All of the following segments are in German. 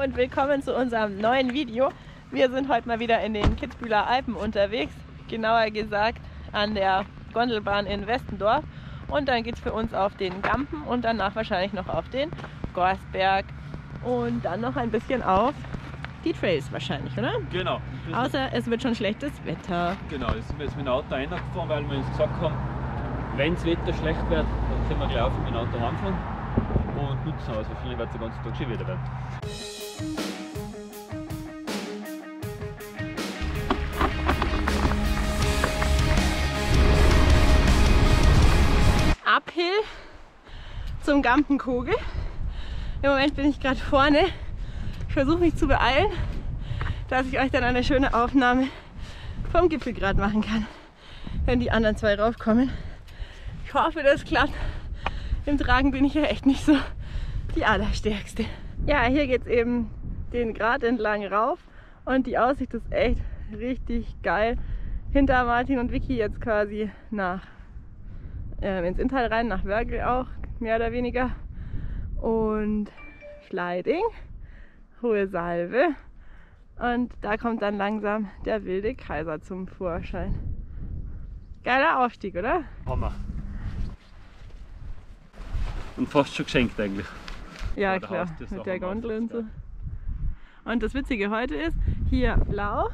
Hallo und willkommen zu unserem neuen Video. Wir sind heute mal wieder in den Kitzbühler Alpen unterwegs, genauer gesagt an der Gondelbahn in Westendorf. Und dann geht es für uns auf den Gampen und danach wahrscheinlich noch auf den Gorsberg und dann noch ein bisschen auf die Trails wahrscheinlich, oder? Genau. Außer es wird schon schlechtes Wetter. Genau, jetzt sind wir jetzt mit dem Auto reingefahren, weil wir uns gesagt haben, wenn das Wetter schlecht wird, dann können wir gleich auf mit dem Auto heimfahren und nutzen. Also wahrscheinlich wird es den ganzen Tag schon wieder werden. Uphill zum Gampenkogel. Im Moment bin ich gerade vorne. Ich versuche mich zu beeilen, dass ich euch dann eine schöne Aufnahme vom Gipfelgrad machen kann, wenn die anderen zwei raufkommen. Ich hoffe, das klappt. Im Tragen bin ich ja echt nicht so die Allerstärkste. Ja, hier geht es eben den Grat entlang rauf und die Aussicht ist echt richtig geil. Hinter Martin und Vicky jetzt quasi nach äh, ins Inntal rein, nach Wörgl auch, mehr oder weniger. Und Schleiding, Hohe Salve. Und da kommt dann langsam der wilde Kaiser zum Vorschein. Geiler Aufstieg, oder? Hammer. Und fast schon geschenkt eigentlich. Ja, klar, mit der Gondel und so. Und das Witzige heute ist, hier blau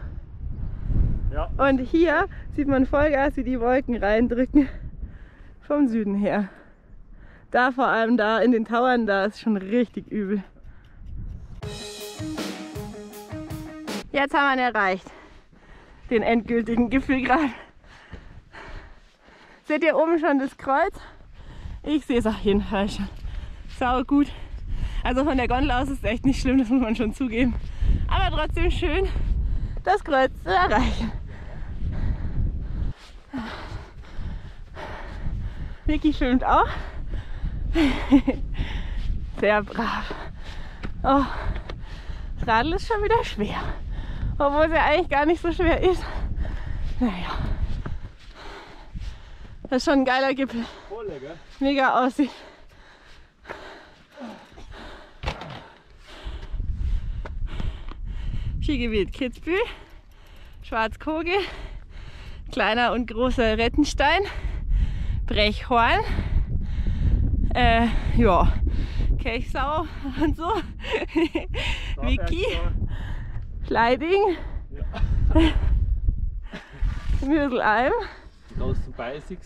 Ja. und hier sieht man Vollgas, wie die Wolken reindrücken vom Süden her. Da vor allem da in den Tauern, da ist schon richtig übel. Jetzt haben wir ihn erreicht, den endgültigen Gipfelgrad. Seht ihr oben schon das Kreuz? Ich sehe es auf jeden Fall schon. Sau gut. Also von der Gondel aus ist es echt nicht schlimm, das muss man schon zugeben. Aber trotzdem schön, das Kreuz zu erreichen. Vicky filmt auch. Sehr brav. Oh, das Radl ist schon wieder schwer. Obwohl es ja eigentlich gar nicht so schwer ist. Naja. Das ist schon ein geiler Gipfel. Mega Aussicht. Skigebiet Kitzbühel, Schwarzkogel, kleiner und großer Rettenstein, Brechhorn, äh, ja, Kelchsau und so, Wiki, Schleiding,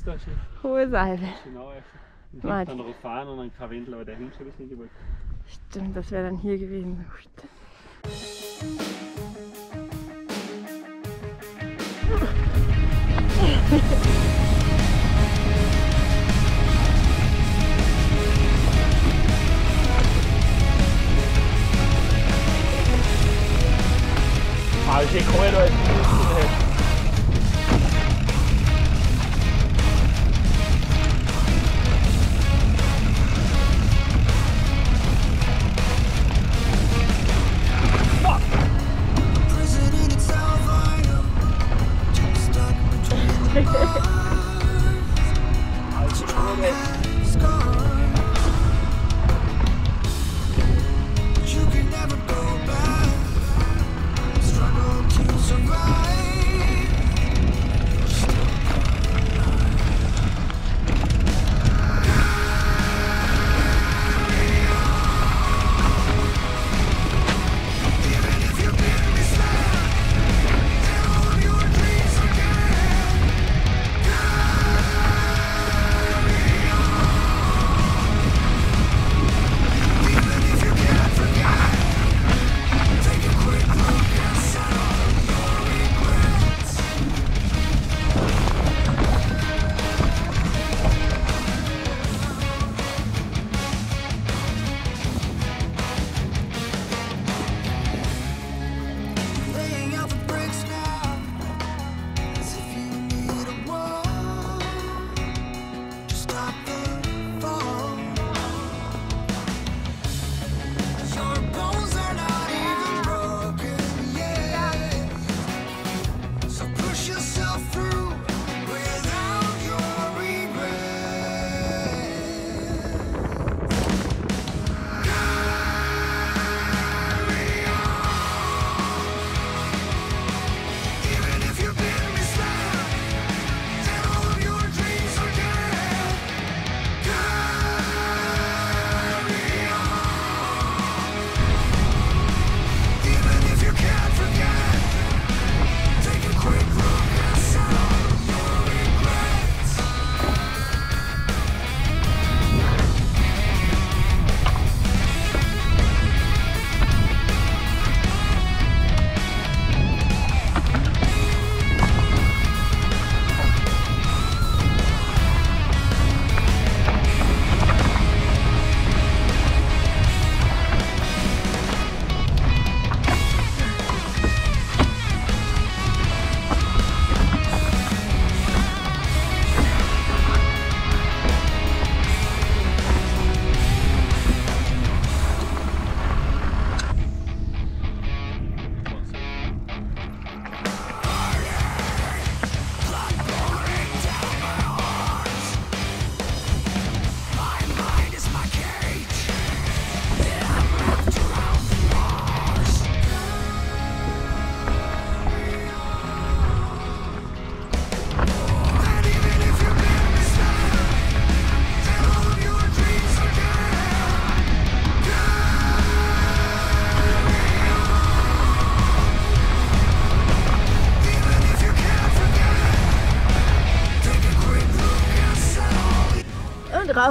da schon. Hohe Salve. Genau. Und Martin. dann Rofan und dann kein Wendel, aber der hinten schon ein bisschen gewollt. Stimmt, das wäre dann hier gewesen. Oh,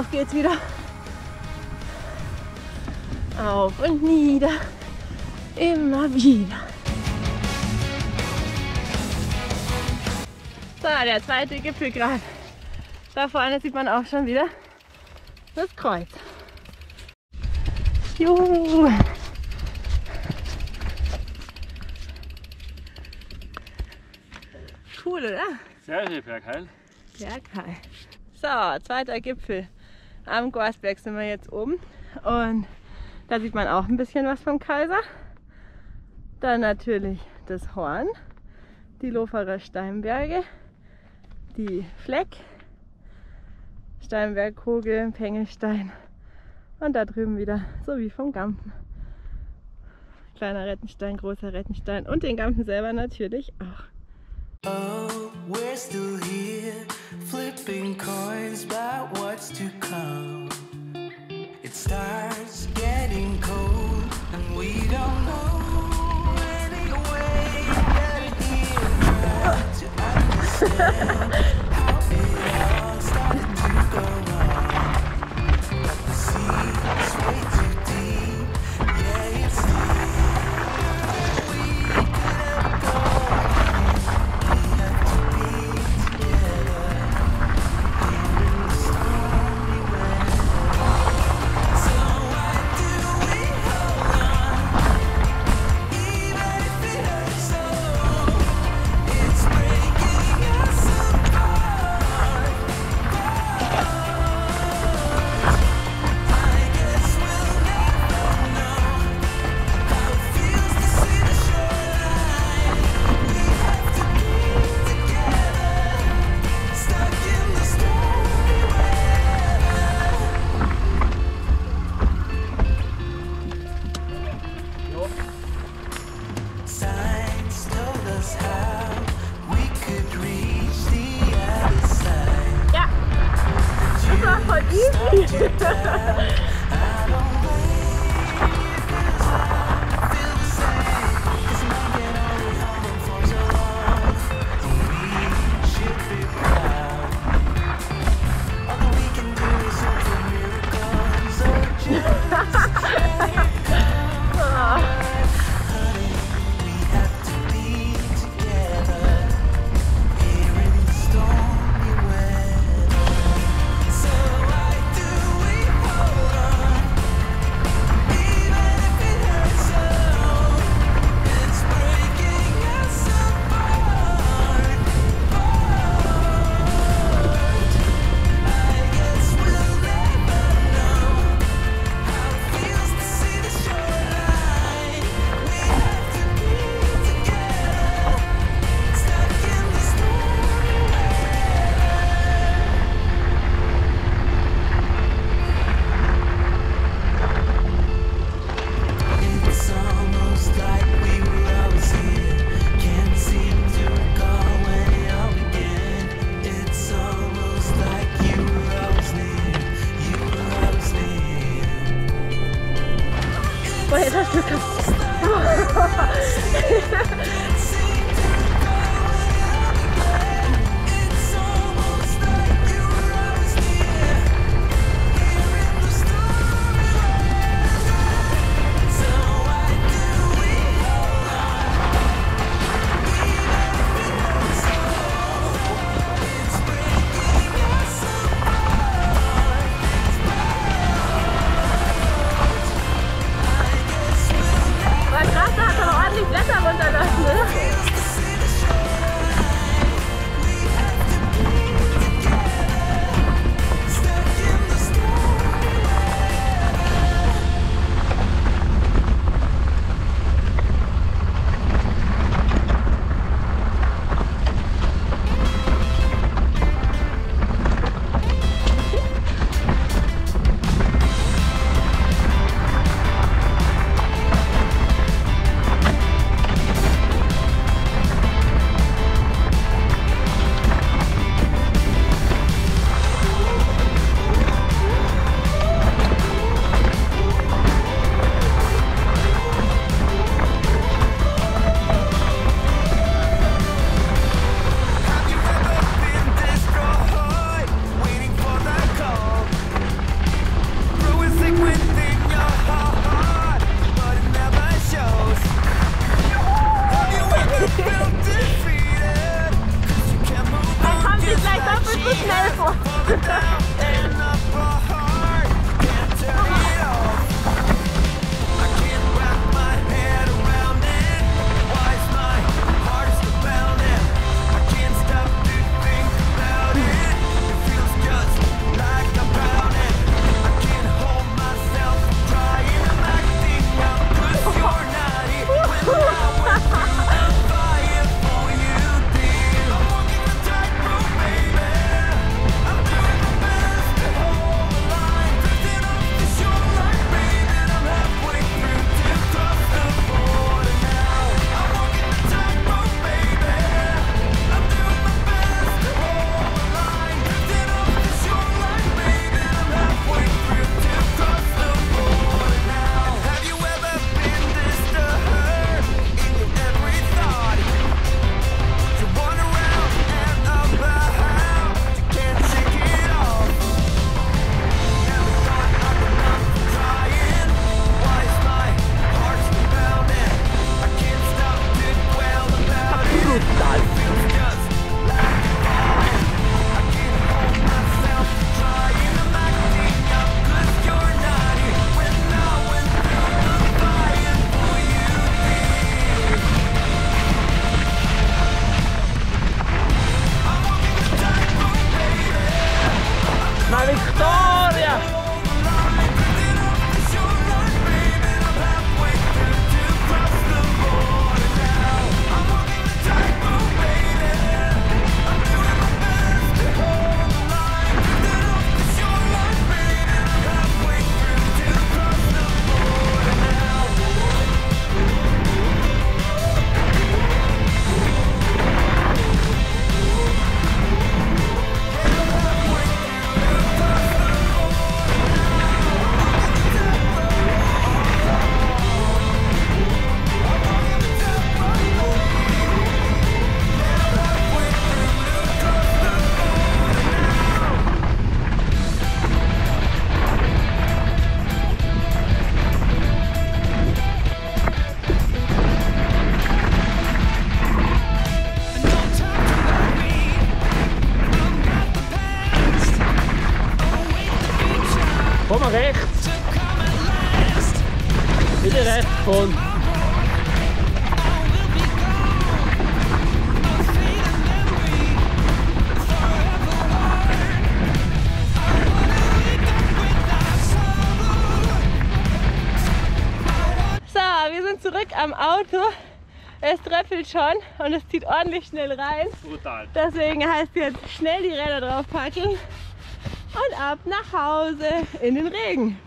rauf geht's wieder. Auf und nieder. Immer wieder. So, der zweite Gipfelgrad. Da vorne sieht man auch schon wieder das Kreuz. Juhu. Cool, oder? Sehr schön, Bergheil. Bergheil. So, zweiter Gipfel. Am Gorsberg sind wir jetzt oben. Und da sieht man auch ein bisschen was vom Kaiser. Dann natürlich das Horn, die Loferer Steinberge, die Fleck, Steinberg, Kogel, Pengelstein und da drüben wieder, so wie vom Gampen. Kleiner Rettenstein, großer Rettenstein und den Gampen selber natürlich auch. Oh, we're still here, flipping coins about what's to come. It starts getting cold, and we don't know any way get here to understand easy. Wait, that's just... am Auto. Es tröpfelt schon und es zieht ordentlich schnell rein. brutal. Deswegen heißt jetzt schnell die Räder drauf packen und ab nach Hause in den Regen.